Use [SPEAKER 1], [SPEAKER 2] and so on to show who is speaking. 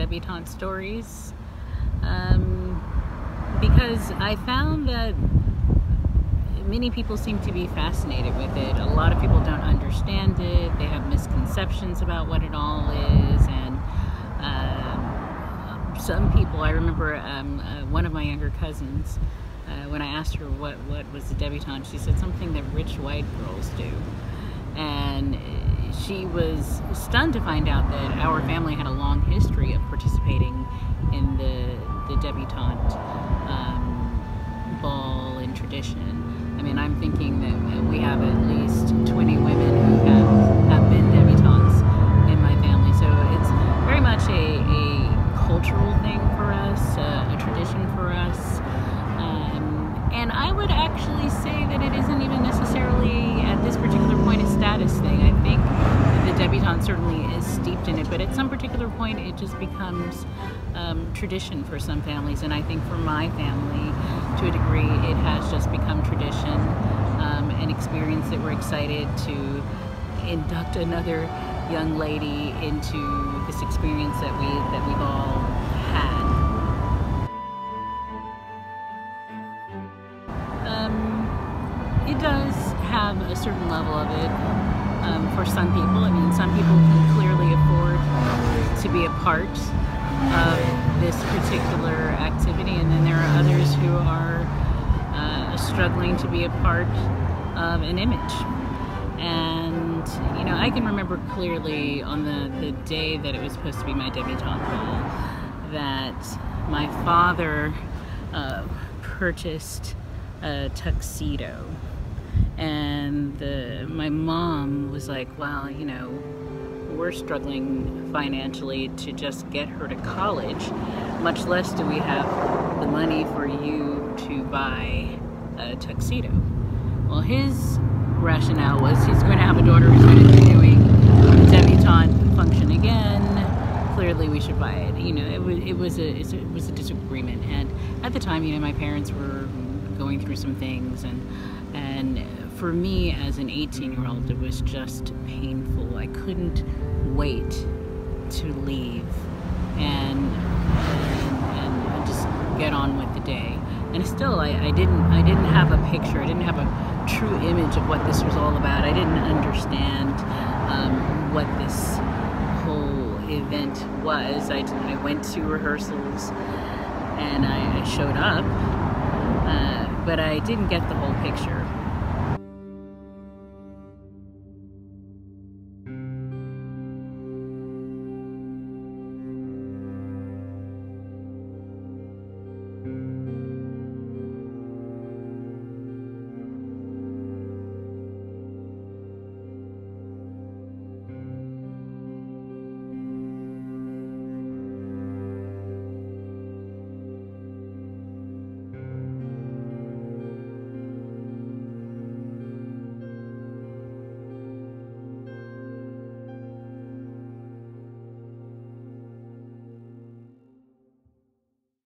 [SPEAKER 1] debutante stories um, because I found that many people seem to be fascinated with it. A lot of people don't understand it. They have misconceptions about what it all is, and uh, some people. I remember um, uh, one of my younger cousins. Uh, when I asked her what what was a debutante, she said something that rich white girls do, and she was stunned to find out that our family had a long history of participating in the the debutante um, ball and tradition. I mean, I'm thinking that debutante certainly is steeped in it, but at some particular point it just becomes um, tradition for some families. And I think for my family, to a degree, it has just become tradition, um, an experience that we're excited to induct another young lady into this experience that we that we've all had. Um, it does have a certain level of it um, for some people. I mean, some people can clearly afford to be a part of this particular activity, and then there are others who are uh, struggling to be a part of an image. And you know, I can remember clearly on the, the day that it was supposed to be my debutante ball that my father uh, purchased a tuxedo and the, my mom was like, well, you know, we're struggling financially to just get her to college, much less do we have the money for you to buy a tuxedo. Well, his rationale was he's going to have a daughter who's going to be doing debutante function again. Clearly, we should buy it. You know, it was it was a it was a disagreement, and at the time, you know, my parents were going through some things, and and for me as an 18 year old, it was just painful. I couldn't wait to leave and, and, and just get on with the day. And still, I, I didn't I didn't have a picture. I didn't have a true image of what this was all about. I didn't understand um, what this whole event was. I, I went to rehearsals and I, I showed up, uh, but I didn't get the whole picture